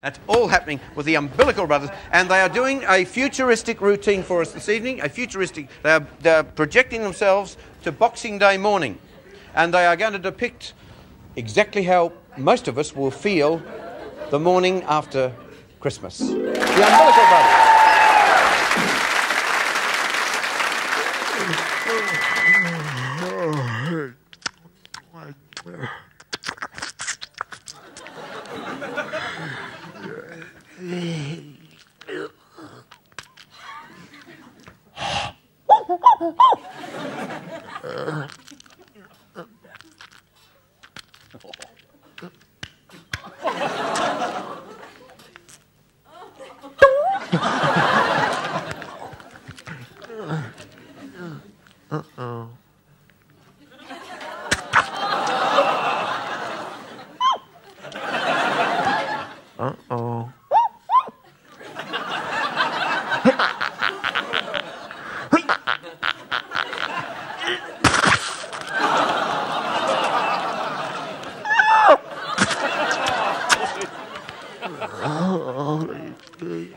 That's all happening with the Umbilical Brothers, and they are doing a futuristic routine for us this evening. A futuristic, they are, they are projecting themselves to Boxing Day morning, and they are going to depict exactly how most of us will feel the morning after Christmas. The Umbilical Brothers. Oh, Uh-oh.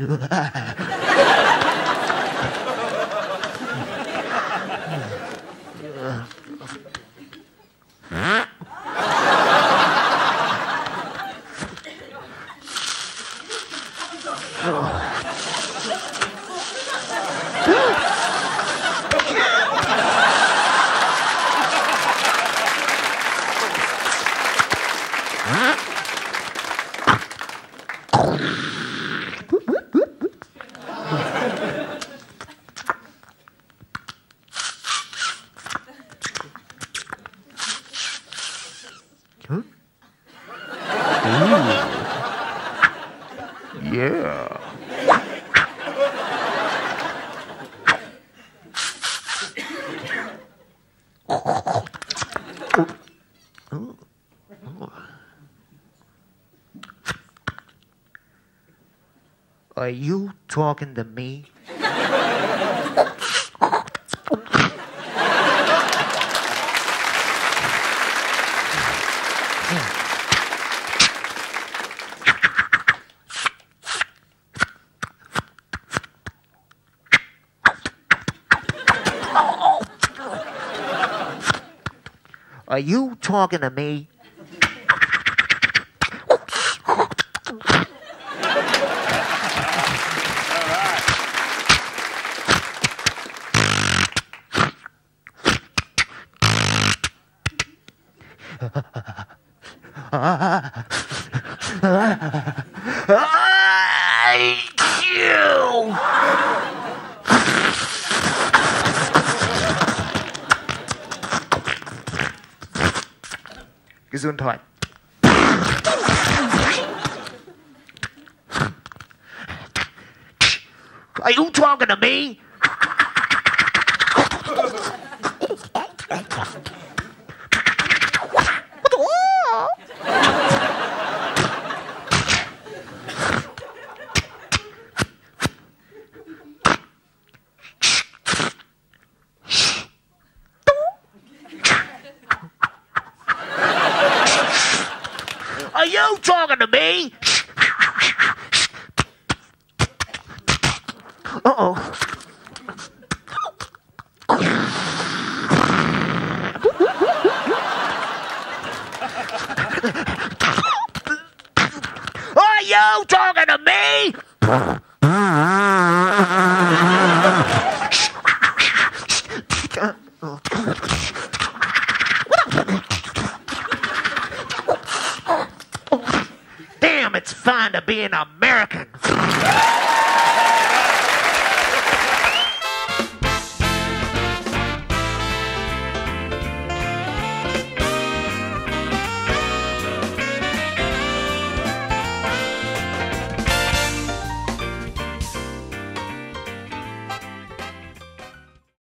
Huh? Yeah. Are you talking to me? Are you talking to me? I. Gesundheit. Are you talking to me? Are you talking to me? Uh oh. Are you talking to me? Fun to be an American.